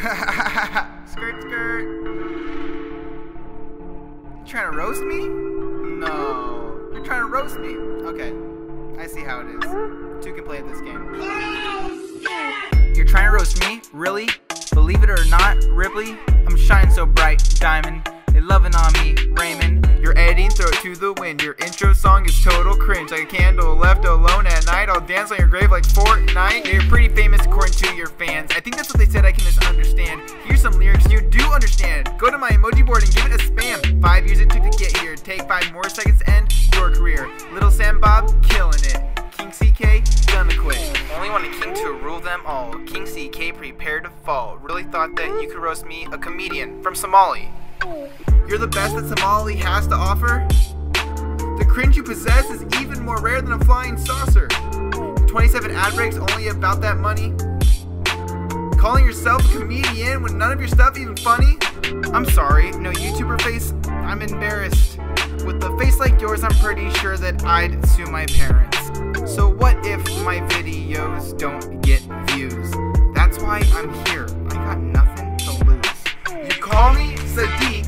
skirt, skirt. You trying to roast me? No. You're trying to roast me. Okay. I see how it is. Two can play at this game. You're trying to roast me? Really? Believe it or not, Ripley, I'm shining so bright, diamond. They loving on me, Raymond. You're editing, throw it to the wind. Your intro song is total cringe, like a candle left alone at night. I'll dance on your grave like Fortnite. You're pretty famous according to your fans. I think that's what they said I can understand. Go to my emoji board and give it a spam. Five years it took to get here. Take five more seconds to end your career. Little Sam Bob, killing it. King CK, gonna quit. Only want a king to rule them all. King CK, prepare to fall. Really thought that you could roast me, a comedian from Somali. You're the best that Somali has to offer? The cringe you possess is even more rare than a flying saucer. 27 ad breaks only about that money? Calling yourself a comedian when none of your stuff even funny? I'm sorry, no YouTuber face, I'm embarrassed. With a face like yours, I'm pretty sure that I'd sue my parents. So what if my videos don't get views? That's why I'm here. I got nothing to lose. You call me Sadiq,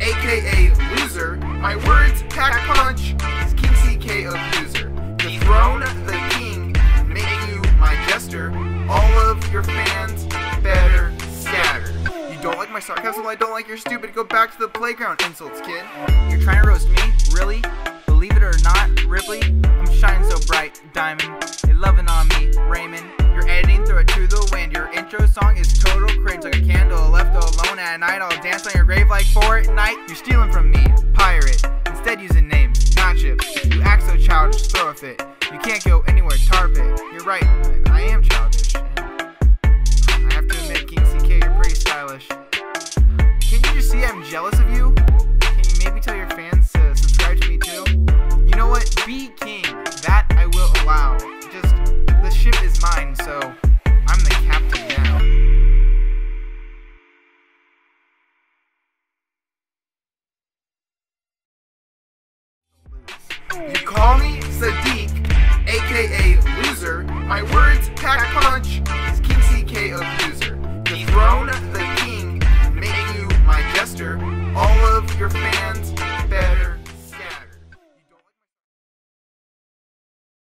aka loser. My words pack punch. My sarcasm? I don't like your stupid. Go back to the playground insults, kid. You're trying to roast me? Really? Believe it or not, Ripley, I'm shining so bright, diamond. They loving on me, Raymond. You're editing, throw it to the wind. Your intro song is total cringe, like a candle left alone at night. I'll dance on your grave like Fortnite. You're stealing from me, pirate. Instead using names, not chips. You act so childish, throw a fit. You can't go anywhere, tar pit. You're right, I am childish. Call me Sadiq, aka loser. My words